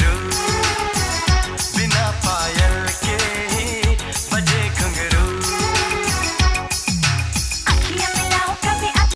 Peru.